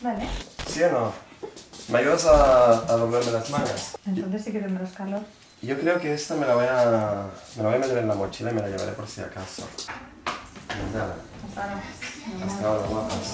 Vale. ¿Sí o no? ¿Me ayudas a, a doblarme las mangas? Entonces sí que tendrás calor. Yo creo que esta me la voy a, me la voy a meter en la mochila y me la llevaré por si acaso. Nada. Hasta ahora, guapas.